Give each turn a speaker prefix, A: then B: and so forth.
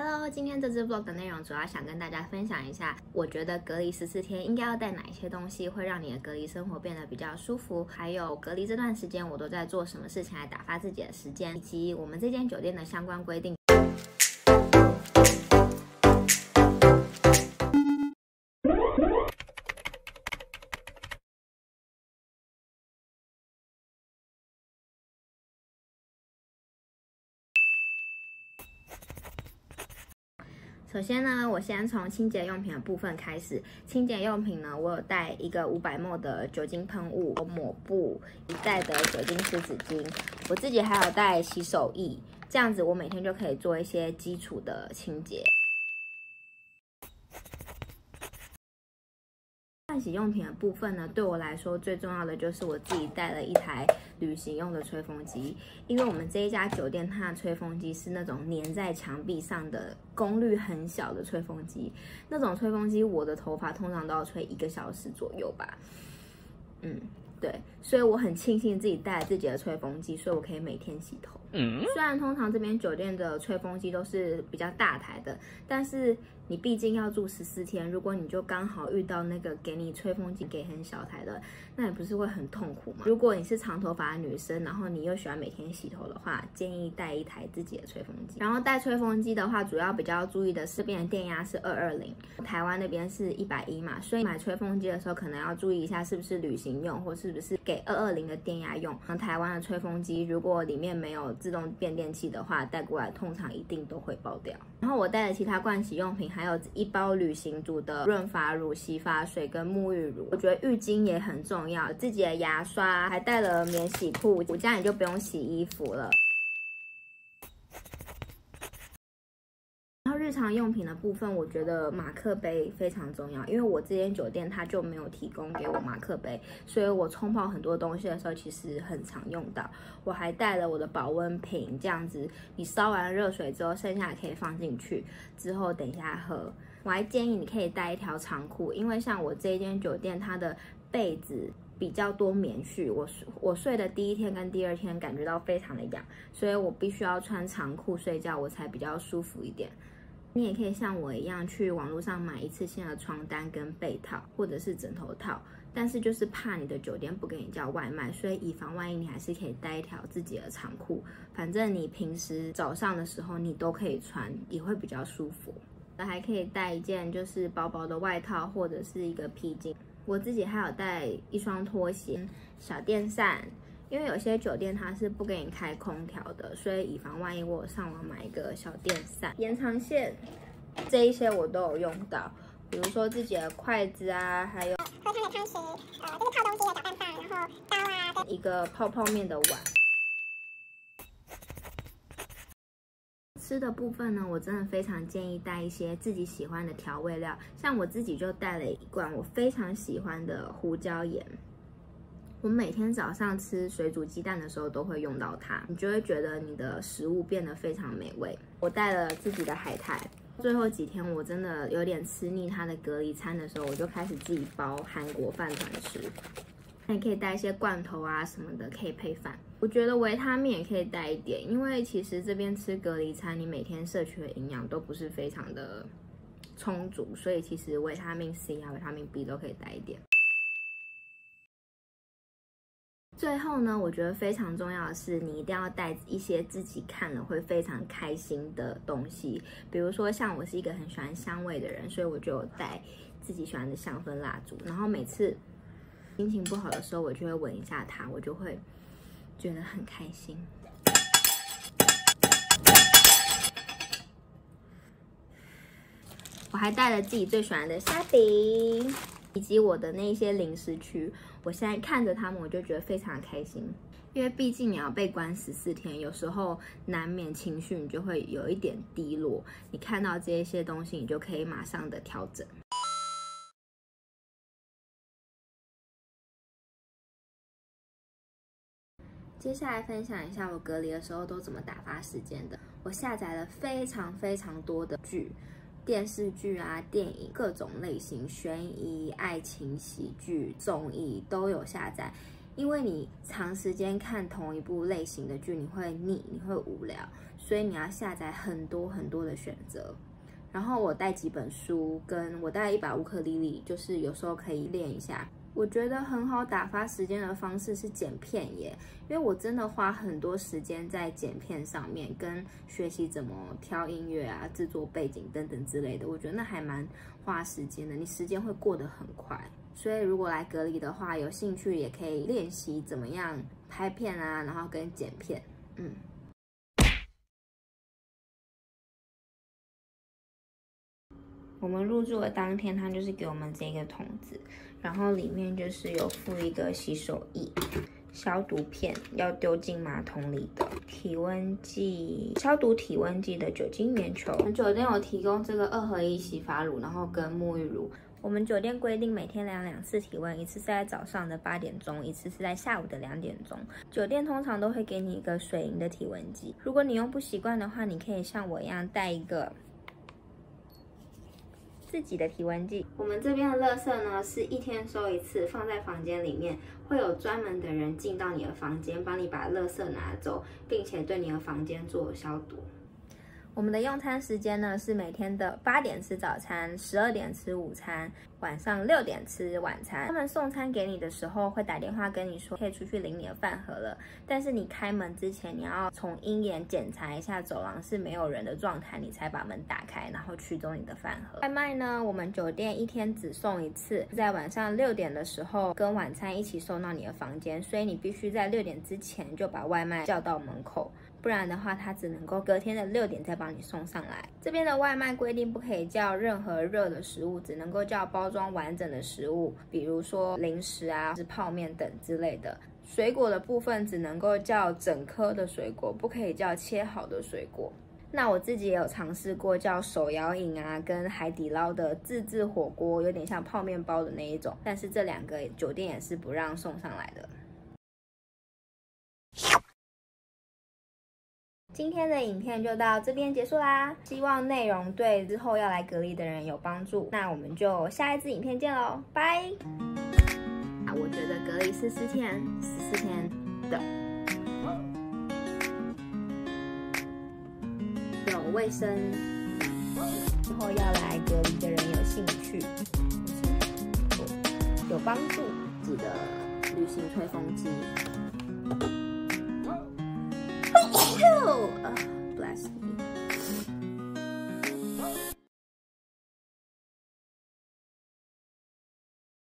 A: Hello，今天这支 vlog 的内容主要想跟大家分享一下，我觉得隔离十四天应该要带哪一些东西，会让你的隔离生活变得比较舒服。还有隔离这段时间我都在做什么事情来打发自己的时间，以及我们这间酒店的相关规定。首先呢，我先从清洁用品的部分开始。清洁用品呢，我有带一个五百 ml 的酒精喷雾、抹布、一袋的酒精湿纸巾，我自己还有带洗手液，这样子我每天就可以做一些基础的清洁。洗用品的部分呢，对我来说最重要的就是我自己带了一台旅行用的吹风机，因为我们这一家酒店它的吹风机是那种粘在墙壁上的，功率很小的吹风机。那种吹风机，我的头发通常都要吹一个小时左右吧。嗯，对，所以我很庆幸自己带了自己的吹风机，所以我可以每天洗头。嗯，虽然通常这边酒店的吹风机都是比较大台的，但是。你毕竟要住十四天，如果你就刚好遇到那个给你吹风机给很小台的，那你不是会很痛苦吗？如果你是长头发的女生，然后你又喜欢每天洗头的话，建议带一台自己的吹风机。然后带吹风机的话，主要比较注意的是这边的电压是二二零，台湾那边是一百一嘛，所以买吹风机的时候可能要注意一下是不是旅行用，或是不是给二二零的电压用。台湾的吹风机如果里面没有自动变电器的话，带过来通常一定都会爆掉。然后我带的其他盥洗用品。还有一包旅行组的润发乳、洗发水跟沐浴乳，我觉得浴巾也很重要。自己的牙刷，还带了免洗裤，我这样也就不用洗衣服了。然后日常用品的部分，我觉得马克杯非常重要，因为我这间酒店它就没有提供给我马克杯，所以我冲泡很多东西的时候其实很常用到。我还带了我的保温瓶，这样子你烧完热水之后，剩下可以放进去，之后等一下喝。我还建议你可以带一条长裤，因为像我这间酒店，它的被子比较多棉絮，我我睡的第一天跟第二天感觉到非常的痒，所以我必须要穿长裤睡觉，我才比较舒服一点。你也可以像我一样去网络上买一次性的床单跟被套，或者是枕头套，但是就是怕你的酒店不给你叫外卖，所以以防万一，你还是可以带一条自己的长裤，反正你平时早上的时候你都可以穿，也会比较舒服。还可以带一件就是薄薄的外套或者是一个披巾。我自己还有带一双拖鞋、小电扇，因为有些酒店它是不给你开空调的，所以以防万一，我上网买一个小电扇、延长线，这一些我都有用到。比如说自己的筷子啊，还有
B: 喝汤的汤匙，呃，就是泡东西的搅拌棒，然后刀啊，
A: 一个泡泡面的碗。吃的部分呢，我真的非常建议带一些自己喜欢的调味料，像我自己就带了一罐我非常喜欢的胡椒盐。我每天早上吃水煮鸡蛋的时候都会用到它，你就会觉得你的食物变得非常美味。我带了自己的海苔，最后几天我真的有点吃腻它的隔离餐的时候，我就开始自己包韩国饭团吃。那你可以带一些罐头啊什么的，可以配饭。我觉得维他命也可以带一点，因为其实这边吃隔离餐，你每天摄取的营养都不是非常的充足，所以其实维他命 C 啊、维他命 B 都可以带一点。最后呢，我觉得非常重要的是，你一定要带一些自己看了会非常开心的东西，比如说像我是一个很喜欢香味的人，所以我就带自己喜欢的香氛蜡烛，然后每次。心情不好的时候，我就会闻一下它，我就会觉得很开心。我还带了自己最喜欢的虾饼，以及我的那些零食区。我现在看着它们，我就觉得非常开心。因为毕竟你要被关十四天，有时候难免情绪你就会有一点低落。你看到这些东西，你就可以马上的调整。接下来分享一下我隔离的时候都怎么打发时间的。我下载了非常非常多的剧，电视剧啊、电影各种类型，悬疑、爱情、喜剧、综艺都有下载。因为你长时间看同一部类型的剧，你会腻，你会无聊，所以你要下载很多很多的选择。然后我带几本书，跟我带一把乌克丽丽，就是有时候可以练一下。我觉得很好打发时间的方式是剪片耶，因为我真的花很多时间在剪片上面，跟学习怎么挑音乐啊、制作背景等等之类的。我觉得那还蛮花时间的，你时间会过得很快。所以如果来隔离的话，有兴趣也可以练习怎么样拍片啊，然后跟剪片，嗯。我们入住的当天，他就是给我们这个桶子，然后里面就是有附一个洗手液、消毒片，要丢进马桶里的体温计、消毒体温计的酒精棉球。我们酒店有提供这个二合一洗发乳，然后跟沐浴乳。我们酒店规定每天量两次体温，一次是在早上的八点钟，一次是在下午的两点钟。酒店通常都会给你一个水银的体温计，如果你用不习惯的话，你可以像我一样带一个。自己的体温计，我们这边的垃圾呢是一天收一次，放在房间里面，会有专门的人进到你的房间，帮你把垃圾拿走，并且对你的房间做消毒。我们的用餐时间呢是每天的八点吃早餐，十二点吃午餐，晚上六点吃晚餐。他们送餐给你的时候会打电话跟你说可以出去领你的饭盒了，但是你开门之前你要从鹰眼检查一下走廊是没有人的状态，你才把门打开，然后取走你的饭盒。外卖呢，我们酒店一天只送一次，在晚上六点的时候跟晚餐一起送到你的房间，所以你必须在六点之前就把外卖叫到门口。不然的话，它只能够隔天的六点再帮你送上来。这边的外卖规定不可以叫任何热的食物，只能够叫包装完整的食物，比如说零食啊、是泡面等之类的。水果的部分只能够叫整颗的水果，不可以叫切好的水果。那我自己也有尝试过叫手摇饮啊，跟海底捞的自制火锅，有点像泡面包的那一种，但是这两个酒店也是不让送上来的。今天的影片就到这边结束啦，希望内容对之后要来隔离的人有帮助。那我们就下一支影片见喽，拜！啊，我觉得隔离十四天，十四天的有卫生，之后要来隔离的人有兴趣，有帮助，记得旅行吹风机。Oh, bless me.